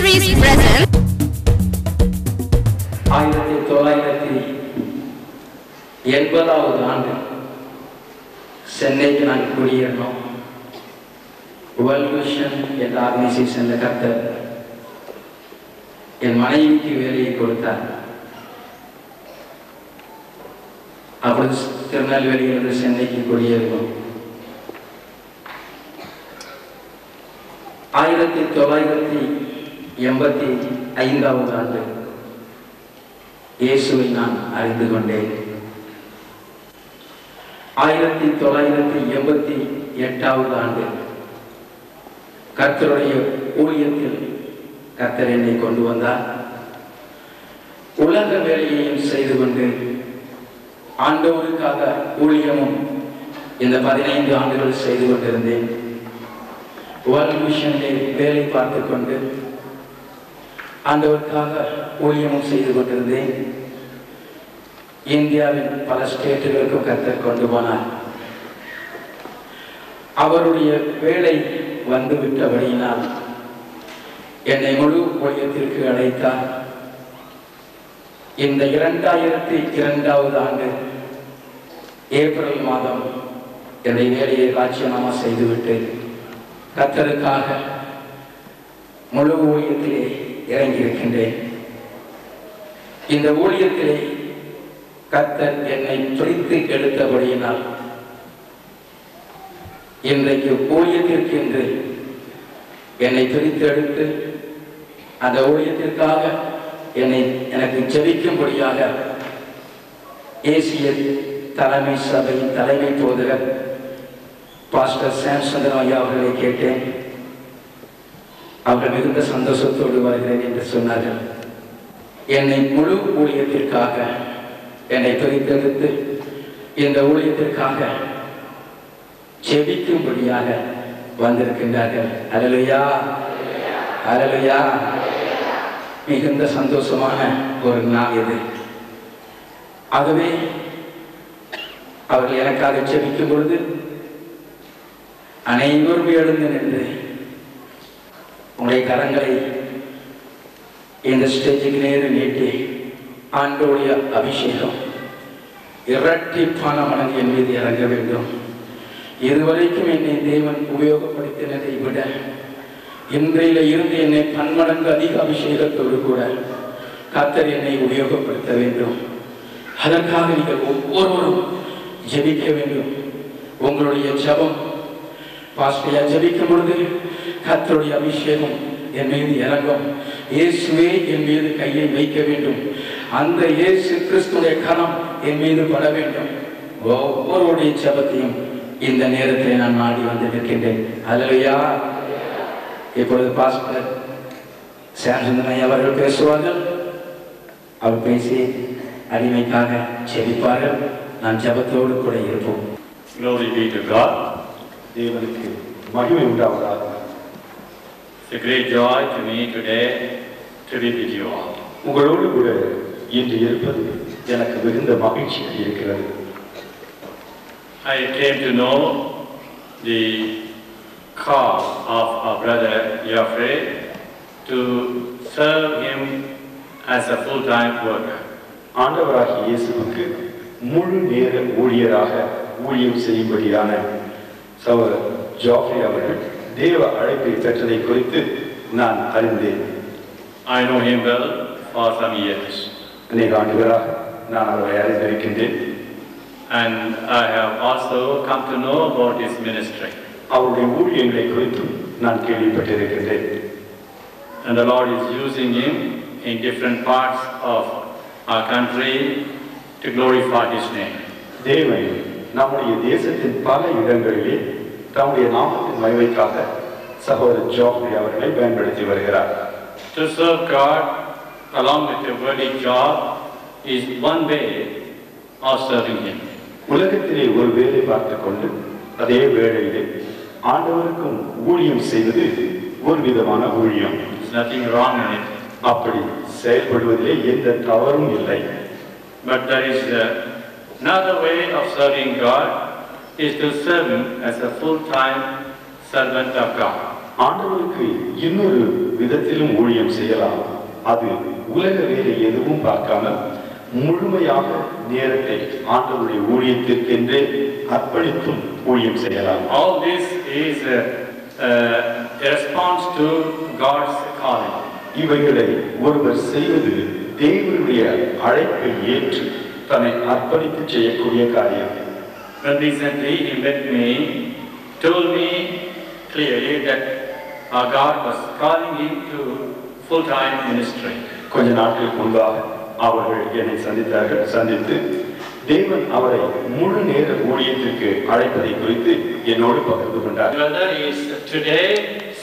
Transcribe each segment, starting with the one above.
Ministries present. ஆயிரத்தி தொள்ளாயிரத்தி எண்பதாவது ஆண்டு சென்னைக்கு நான் குடியேறினோம் வேர்ல்ட் விஷன் என்ற ஆர்கனைசேஷனில் கர்த்தர் என் மனைவிக்கு வேலையை கொடுத்தார். அப்பொழுது திருநெல்வேலியிலிருந்து சென்னைக்கு குடியேறினோம் ஆயிரத்தி தொள்ளாயிரத்தி எண்பத்தி ஐந்தாவது ஆண்டு இயேசுவை நான் அறிந்து கொண்டேன். ஆயிரத்தி தொள்ளாயிரத்தி எண்பத்தி எட்டாவது ஆண்டு கர்த்தருடைய ஊழியத்தில் கர்த்தர் என்னை கொண்டு வந்தார். உலக வேலையையும் செய்து கொண்டு ஆண்டவருக்காக ஊழியமும் இந்த பதினைந்து ஆண்டுகள் செய்து கொண்டிருந்தேன். வேர்ல்ட் மிஷனில் வேலை பார்த்து கொண்டு ஆண்டவருக்காக ஊழியமும் செய்து கொண்டிருந்தேன். இந்தியாவின் பல ஸ்டேட்டுகளுக்கும் கத்தர் கொண்டு போனார். அவருடைய வேலை வந்துவிட்டபடியினால் என்னை முழு ஊழியத்திற்கு அழைத்தார். இந்த இரண்டாயிரத்தி இரண்டாவது ஆண்டு ஏப்ரல் மாதம் என்னை வேலையை ராஜினாமா செய்துவிட்டு கர்த்தருக்காக முழு ஊழியத்திலே இறங்கியிருக்கின்றேன். இந்த ஊழியத்திலே கர்த்தர் என்னை துரித்து எடுத்தபடியினால் இன்றைக்கு ஊழியத்திற்கு என்று என்னை துரித்து எடுத்து அந்த ஊழியத்திற்காக என்னை எனக்கு ஜெபிக்கும்படியாக ஏசிய தலைமை சபையின் தலைமை போதுகர் பாஸ்டர் சாம்சந்திரன் ஐயா அவர்களை கேட்டேன். அவர்கள் மிகுந்த சந்தோஷத்தோடு வருகிறேன் என்று சொன்னார்கள். என்னை முழு ஊழியத்திற்காக என்னை பிரித்தெடுத்து இந்த ஊழியத்திற்காக செபிக்கும்படியாக வந்திருக்கின்றார்கள். அலலுயா அலலுயா மிகுந்த சந்தோஷமான ஒரு நாள் இது. ஆகவே அவர்கள் எனக்காக செபிக்கும் பொழுது அனைவரும் எழுந்து நின்று உங்களுடைய கரங்களை இந்த ஸ்டேஜுக்கு நேர நீட்டி ஆண்டோடைய அபிஷேகம் இரட்டிப்பான மனது என் மீது இறங்க வேண்டும். இதுவரைக்கும் என்னை தேவன் உபயோகப்படுத்தினதை விட இன்றையில இருந்து என்னை பன்மடங்கு அதிக அபிஷேகத்தோடு கூட கத்தர் என்னை உபயோகப்படுத்த வேண்டும். அதற்காக நீங்கள் ஒவ்வொருவரும் ஜெபிக்க வேண்டும். உங்களுடைய ஜபம் பாஸ்டையா ஜபிக்கும் பொழுது கத்தருடைய அபிஷேகம் என் மீது இறங்கும். இயேசுவே என் மீது கையை வைக்க வேண்டும். அந்த இயேசு கிறிஸ்துடைய கணம் என் மீது பட வேண்டும். ஒவ்வொருடைய ஜெபத்தையும் இந்த நேரத்தில் நான் நாடி வந்திருக்கின்றேன் அதுலையா இப்பொழுது பாஸ்டர் சாம்சந்தன் அவர்கள் பேசுவார்கள். அவர் பேசி அடிமைக்காக ஜெபிப்பார்கள். நான் ஜபத்தோடு கூட இருப்போம். Glory be to God. தேவனுக்கு It's a great joy to me today to be with you all. I came to know the call of our brother Geoffrey to serve him as a full-time worker. ஆண்டவராகிய இயேசுவுக்கு முழு நேர ஊழியராக ஊழியம் செய்யும்படியான சகோதரர் ஜாஃப்ரி அவர்கள் தேவ அழைப்பை பெற்றதை குறித்து நான் அறிந்தேன் I know him well for some years, அநேக ஆண்டுகளாக நான் அவரை அறிந்திருக்கின்றேன் and I have also come to know about his ministry. அவருடைய ஊழியங்களை குறித்தும் நான் கேள்விப்பட்டிருக்கின்றேன் And the Lord is using him in different parts of our country to glorify his name. தேவன் நம்முடைய தேசத்தின் பல இடங்களிலே தம்முடைய நாமத்தின் மகிமைக்காக சகோதரர் ஜாஃப்ரி அவர்களை பயன்படுத்தி வருகிறார் To serve God along with a worthy job is one way of serving him. உலகத்திலே ஒரு வேலை பார்த்துக் கொண்டு அதே வேளையிலே ஆண்டவருக்கும் ஊழியம் செய்வது ஒரு விதமான ஊழியம் nothing wrong in it. அப்படி செயல்படுவதிலே எந்த தவறும் இல்லை But there is uh, another way of serving God is to serve him as a full-time servant of God. ஆண்டவருக்கு இன்னொரு விதத்திலும் ஊழியம் செய்யலாம் அது உலக வேலை எதுவும் பார்க்காமல் முழுமையாக நேரத்தை ஆண்டவருடைய ஊழியத்திற்கென்றே அர்ப்பணித்தும் ஊழியம் செய்யலாம் All this is uh, uh, a response to God's calling. இவைகளை ஒருவர் செய்வது தேவனுடைய அழைப்பை ஏற்று தன்னை அர்ப்பணித்து செய்யக்கூடிய காரியம் Well, recently he met me, told me clearly that our God was calling him to full-time ministry. கொஞ்ச நாட்களுக்கு முன்பாக அவர்கள் என்னை சந்தித்தார்கள் சந்தித்து தேவன் அவரை முழு நேர ஊழியத்திற்கு அழைப்பதை குறித்து என்னோடு பகிர்ந்து கொண்டார் Brother is today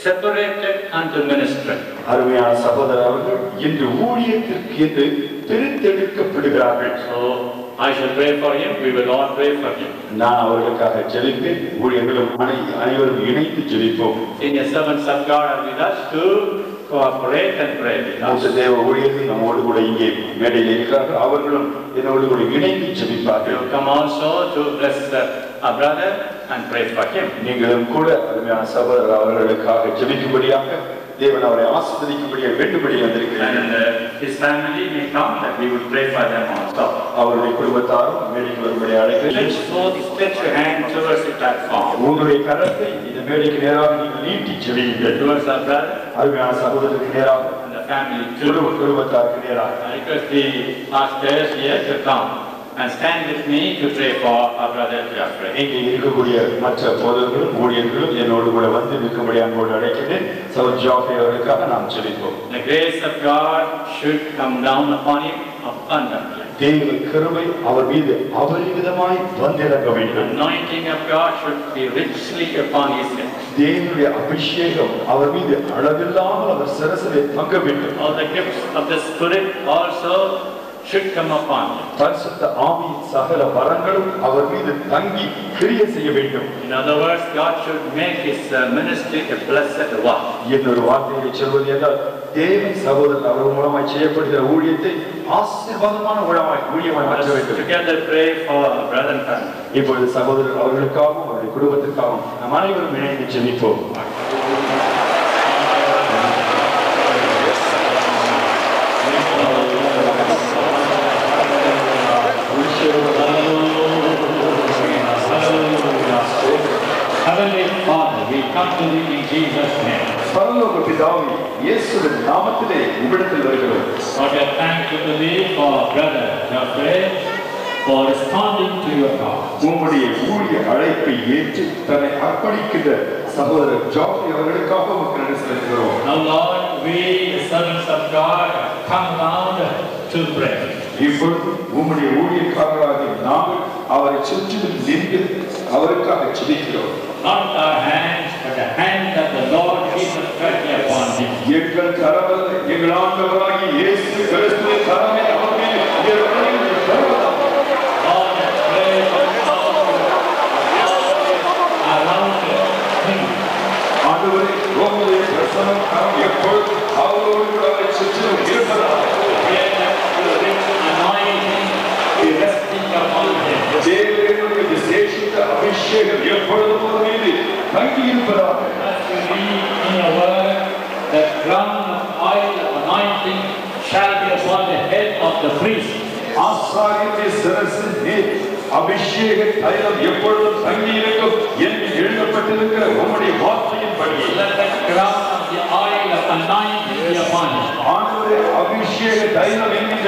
separated unto ministry. அருமையான சகோதரர் அவர்கள் இன்று ஊழியத்திற்கு என்று பிரித்தெடுக்கப்படுகிறார்கள் So I shall pray for him, we will all pray for him. நான் அவர்களுக்காக ஜெபிப்பேன் ஊழியர்களும் அனை அனைவரும் இணைந்து ஜெபிப்போம் Senior servants of God are with us to cooperate and pray with மூத்த us. தேவ ஊழியர்கள் நம்மோடு கூட இங்கே மேடையில் இருக்கிறார்கள் அவர்களும் என்னோடு கூட இணைந்து ஜெபிப்பார்கள் You come also to bless uh, our brother and pray for him. நீங்களும் கூட அருமையான சகோதரர் அவர்களுக்காக ஜெபிக்கும்படியாக தேவன் அவரை ஆசீர்வதிக்கும்படியாக வேண்டும்படி வந்திருக்கிறார்கள் And uh, his family may come that we would pray for them also. அவருடைய குடும்பத்தாரும் மேடைக்கு வரும்படி அழைக்கிறேன் Stretch forth, stretch your hand towards the platform. உங்களுடைய கரத்தை இந்த மேடைக்கு நேராக நீங்கள் நீட்டி ஜெபியுங்கள் Towards our brother அருமையான சகோதரருக்கு நேராக and the family குடும்ப too. குடும்பத்தாருக்கு நேராக I request the pastors here to come and stand with me to pray for our brother Geoffrey. இங்கே இருக்கக்கூடிய மற்ற போதர்களும் ஊழியர்களும் என்னோடு கூட வந்து நிற்கும்படி அன்போடு அழைக்கிறேன் சௌர் ஜாஃபே அவர்களுக்காக நாம் ஜெபிப்போம் The grace of God should come down upon him abundantly. தேவ கிருபை அவர் மீது அபரிமிதமாய் வந்திறங்க The வேண்டும் anointing of God should be richly upon his head. தேவனுடைய அபிஷேகம் அவர் மீது அளவில்லாமல் அவர் சிரசிலே தங்க வேண்டும் All the gifts of the Spirit also should come upon him. பரிசுத்த ஆவி சகல வரங்களும் அவர் மீது தங்கி கிரிய செய்ய வேண்டும் In other words, God should make his uh, ministry a blessed one. இன்னொரு வார்த்தையை சொல்வது என்றால் தேவன் சகோதரன் அவர் மூலமாய் செய்யப்படுகிற ஊழியத்தை ஆசீர்வாதமான ஊழமாய் ஊழியமாய் மாற்ற வேண்டும் together pray for our brother and family. இப்பொழுது சகோதரர் அவர்களுக்காகவும் அவருடைய குடும்பத்திற்காகவும் நம் அனைவரும் இணைந்து ஜெபிப்போம் captain in Jesus name. பரலோக பிதாவே இயேசுவின் நாமத்திலே உம்மிடத்தில் வருகிறோம். What a thank you to thee for brother Geoffrey for responding to your call. உம்முடைய ஊழிய அழைப்பை ஏற்று தன்னை அர்ப்பணிக்கின்ற சகோதரர் ஜாஃப்ரி அவர்களுக்காக உமக்கு நன்றி செலுத்துகிறோம். Now Lord, we the servants of God come round to pray. இப்பொழுது உம்முடைய ஊழியக்காரராகிய நாம் அவரை சுற்றிலும் நின்று அவருக்காக ஜெபிக்கிறோம். Not our hands but the hand of the Lord Jesus Christ be upon him. எங்கள் கரவல்ல எங்கள் ஆண்டவராகிய இயேசு கிறிஸ்துவின் கரமே அவர் மீது இறங்கி வருவதாக. Lord, தைலம்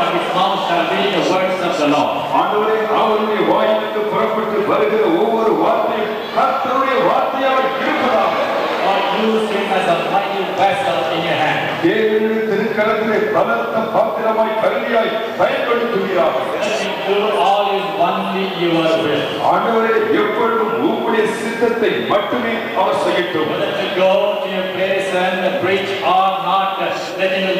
of his mouth shall be the words of the Lord. ஆண்டவரே அவருடைய வாயிலிருந்து புறப்பட்டு வருகிற ஒவ்வொரு வார்த்தையும் கர்த்தருடைய வார்த்தையாக இருப்பதாக Lord, use him as a mighty vessel in your hand. தேவனுடைய திருக்கரத்திலே பலத்த பாத்திரமாய் கருவியாய் பயன்படுத்துகிறார் Let him do all his only your will. ஆண்டவரே எப்பொழுதும் உம்முடைய சித்தத்தை மட்டுமே அவர் செய்யட்டும் Whether to go to your place and preach or not, let him let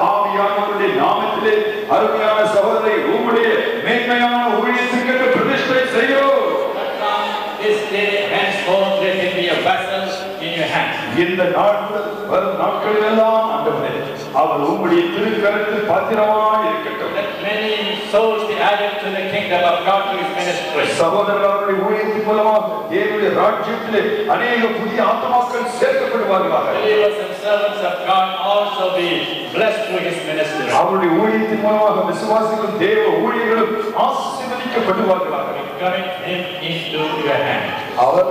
இந்த நாட்கள் வரும் நாட்களில் எல்லாம் ஆண்டவரே அவர் உங்களுடைய திருக்கரத்தில் பாத்திரமாய் இருக்கட்டும் Let many souls be added to the kingdom of God through his ministry. சகோதரர் அவருடைய ஊழியத்தின் மூலமாக தேவனுடைய ராஜ்யத்திலே அநேக புதிய ஆத்மாக்கள் சேர்க்கப்படுவார்களாக Believers and servants of God also be blessed through his ministry. அவருடைய ஊழியத்தின் மூலமாக விசுவாசிகளும் தேவ ஊழியர்களும் ஆசீர்வதிக்கப்படுவார்களாக Commit him into your hand. Our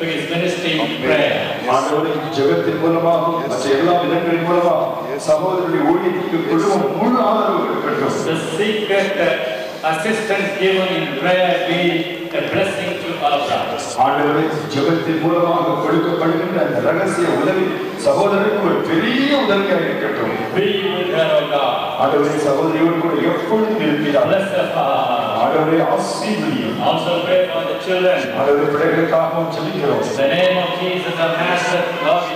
to his ministry in prayer. ஆண்டவரே ஜெபத்தின் மூலமாக மற்ற எல்லா விதங்களின் மூலமாக சகோதரருடைய ஊழியத்துக்கு குழுவும் முழு ஆதரவு இருக்கட்டும் The secret uh, assistance given in prayer be a blessing to all brothers. ஆண்டவரே ஜெபத்தின் மூலமாக கொடுக்கப்படுகின்ற அந்த ரகசிய உதவி சகோதரருக்கு ஒரு பெரிய உதவியாக இருக்கட்டும் Be with her, O God. ஆண்டவரே சகோதரியோடு கூட எப்பொழுதும் இருக்கிறார் Bless her, Father. ஆண்டவரே ஆசீர்வதியும் Also pray for the children. ஆண்டவரே பிள்ளைகளுக்காகவும் ஜெபிக்கிறோம் In the name of Jesus of Nazareth, Lord, we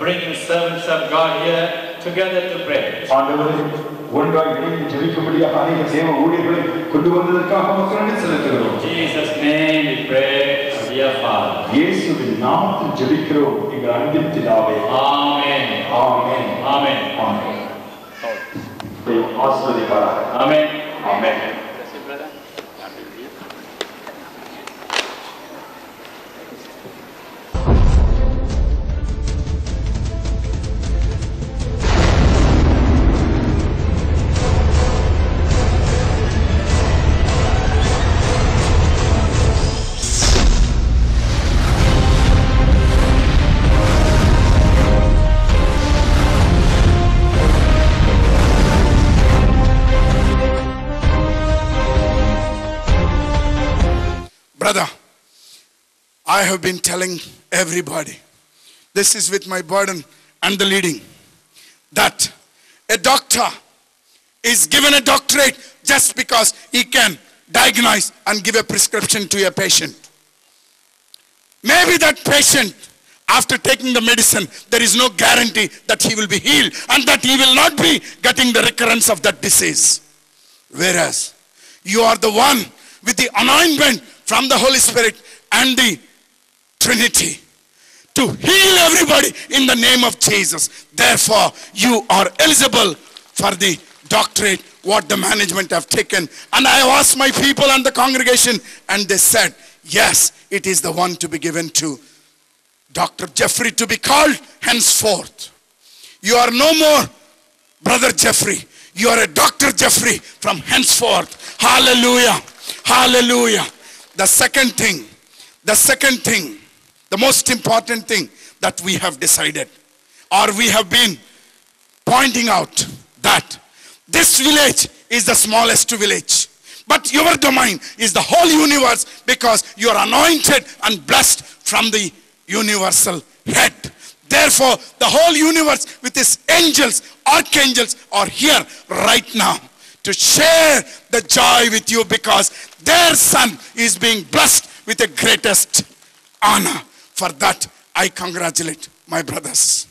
bringing servants of God here together to pray. ஆண்டவரே ஒன்றாய் இணைந்து ஜெபிக்கும்படியாக அநேக தேவ ஊழியர்களை கொண்டு வந்ததற்காக உமக்கு நன்றி செலுத்துகிறோம் In Jesus' name we pray, dear Father. இயேசுவின் நாமத்தில் ஜெபிக்கிறோம் எங்கள் அன்பின் பிதாவே Amen. ஆமென் Amen. ஆமென் ஆசிர்வதிப்பாராக Amen. Amen Have been telling everybody, this is with my burden and the leading, that a doctor is given a doctorate just because he can diagnose and give a prescription to a patient. Maybe that patient, after taking the medicine, there is no guarantee that he will be healed and that he will not be getting the recurrence of that disease. Whereas you are the one with the anointment from the Holy Spirit and the Trinity to heal everybody in the name of Jesus. Therefore, you are eligible for the doctorate what the management have taken. And I have asked my people and the congregation and they said, yes, it is the one to be given to Dr. Geoffrey to be called henceforth. You are no more Brother Geoffrey. You are a Dr. Geoffrey from henceforth. Hallelujah. Hallelujah. The second thing, the second thing, the most important thing that we have decided or we have been pointing out that this village is the smallest village. But your domain is the whole universe because you are anointed and blessed from the universal head. Therefore, the whole universe with its angels, archangels are here right now to share the joy with you because their son is being blessed with the greatest honor. For that, I congratulate my brothers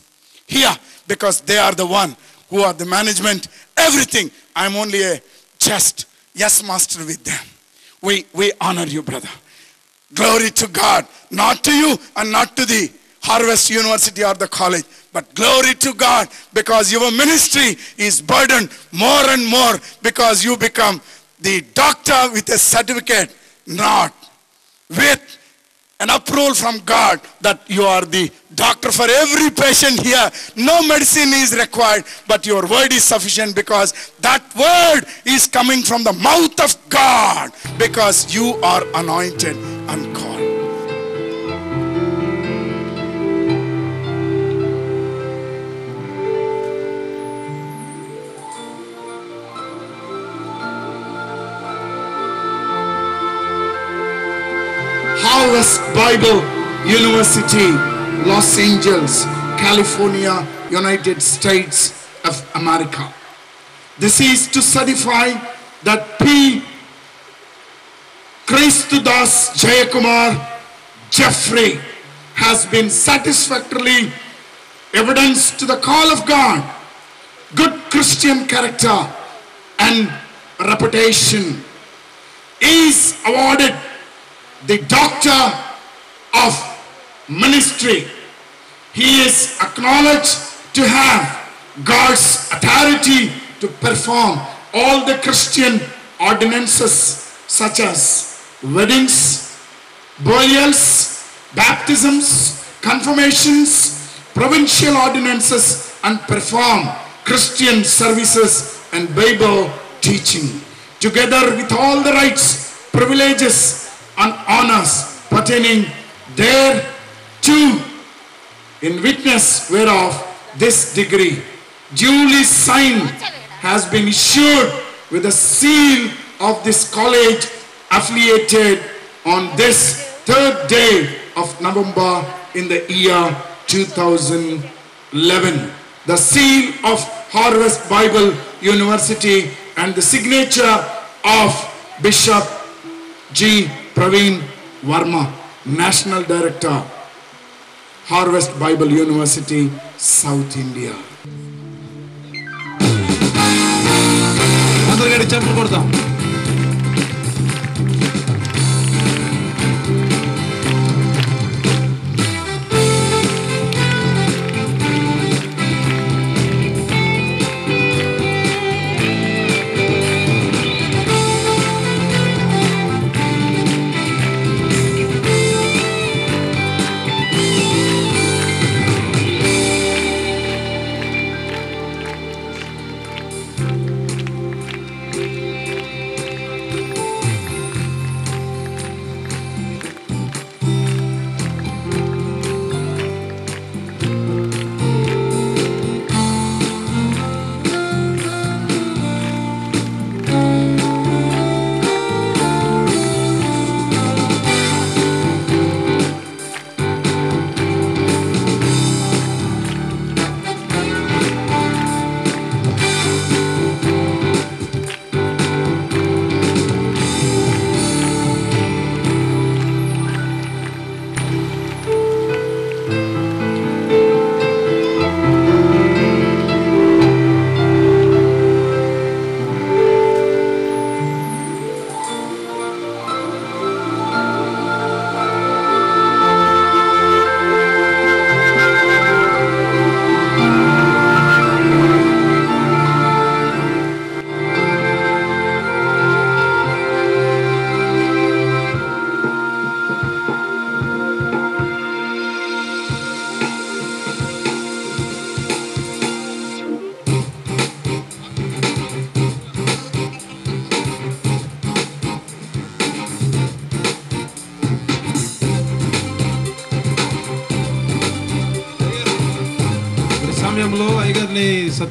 here because they are the one who are the management, everything. I'm only a just yes master with them. We, we honor you, brother. Glory to God, not to you and not to the Harvest University or the college, but glory to God because your ministry is burdened more and more because you become the doctor with a certificate, not with an approval from God that you are the doctor for every patient here. No medicine is required, but your word is sufficient because that word is coming from the mouth of God because you are anointed and called. Bible University, Los Angeles, California, United States of America. This is to certify that P. Kristudas Jayakumar Geoffrey has been satisfactorily evidence to the call of God, good Christian character and reputation is awarded the doctor of ministry. He is acknowledged to have God's authority to perform all the Christian ordinances such as weddings, burials, baptisms, confirmations, provincial ordinances and perform Christian services and Bible teaching together with all the rights, privileges and honors pertaining there to in witness whereof this degree duly signed has been issued with the seal of this college affiliated on this third day of November in the year 2011. The seal of Harvest Bible University and the signature of Bishop G. Praveen Verma, National Director, Harvest Bible University, South India. అందరికీ చెంపు కొడతాం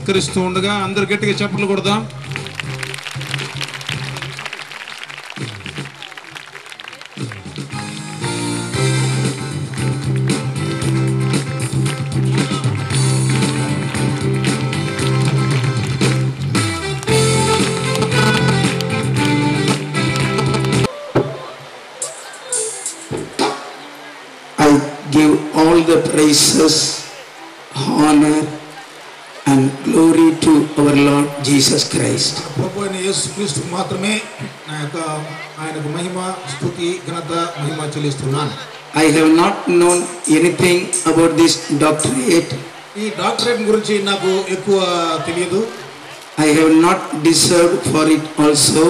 సత్కరిస్తూ ఉండగా అందరు గట్టిగా చప్పట్లు కొడదాం I give all the praises, Lord Jesus Christ. ప్రభు అయిన యేసుక్రీస్తు మాత్రమే నా యొక్క ఆయనకు మహిమ స్థుతి ఘనత మహిమ చెల్లిస్తున్నాను I have not known anything about this doctorate. ఈ డాక్టరేట్ గురించి నాకు ఎక్కువ తెలియదు I have not deserved for it also.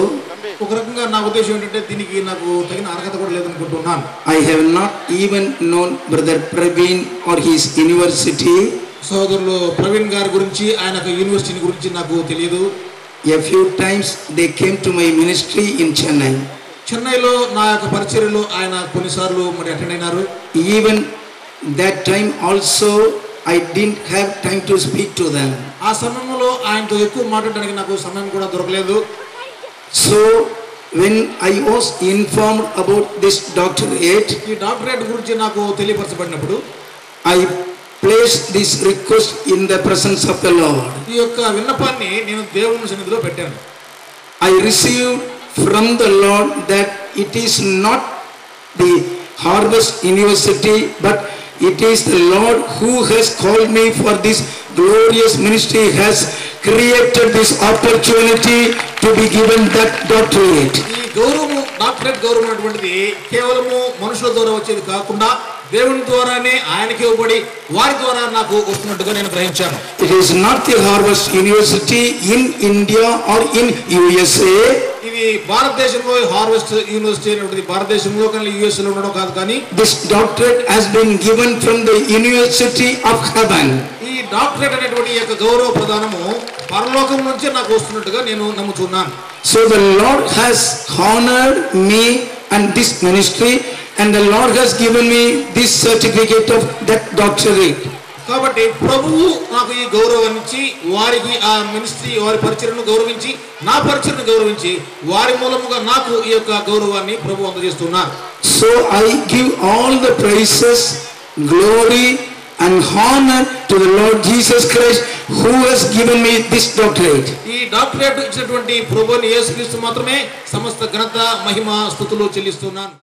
ఒక రకంగా నా ఉద్దేశం ఏంటంటే దీనికి నాకు తగిన అర్హత కూడా లేదనుకుంటున్నాను I have not even known Brother Praveen or his university. సోదరులు ప్రవీణ్ గారి గురించి ఆయన యూనివర్సిటీ గురించి నాకు తెలియదు. A few times they came to my ministry in Chennai చెన్నైలో నా యొక్క పరిచర్యలో ఆయన కొన్నిసార్లు మరి అటెండ్ అయినారు. Even that time also I didn't have time to speak to them ఆ సమయంలో ఆయనతో ఎక్కువ మాట్లాడడానికి నాకు సమయం కూడా దొరకలేదు. So when I was informed about this doctor doctorate ఈ డాక్టరేట్ గురించి నాకు తెలియపరచబడినప్పుడు I place this request in the presence of the Lord ఈ యొక్క విన్నపాన్ని నేను దేవుని సన్నిధిలో పెట్టాను. I receive from the Lord that it is not the Harvest University but it is the Lord who he's called me for this glorious ministry has created this opportunity to be given that doctorate ఈ గౌరవము doctorate గౌరవం అనేటువంటిది కేవలము మనుషుల ద్వారా వచ్చేది కాకుండా దేవుని ద్వారానే ఆయనకి ఇవ్వబడి వారి ద్వారా నాకు వస్తున్నట్టుగా నేను గ్రహించాను. It is not the harvest university in India or in USA ఇది భారతదేశంలో హార్వెస్ట్ యూనివర్సిటీ అనేటువంటిది భారతదేశంలో కానీ యుఎస్లో ఉండడం కాదు కానీ this doctorate has been given from the university of heaven ఈ డాక్టరేట్ అనేటువంటి యొక్క గౌరవ ప్రదానము పరలోకం నుంచి నాకు వస్తున్నట్టుగా నేను నమ్ముతున్నాను so the Lord has honoured me and this ministry and the Lord has given me this certificate of that doctorate. కాబట్టి ప్రభువు నాకు ఈ ఇచ్చి వారికి ఆ మినిస్ట్రీ వారి పరిచయను గౌరవించి నా పరిచయను గౌరవించి వారి మూలముగా నాకు ఈ యొక్క గౌరవాన్ని ప్రభు అందజేస్తున్నారు So I give all the praises, glory and honor to the Lord Jesus Christ who has given me this doctorate. ఈ డాక్టరేట్ ఇచ్చినటువంటి ప్రభుని యేసుక్రీస్తు మాత్రమే సమస్త ఘనత మహిమ స్థుతులు చెల్లిస్తున్నాను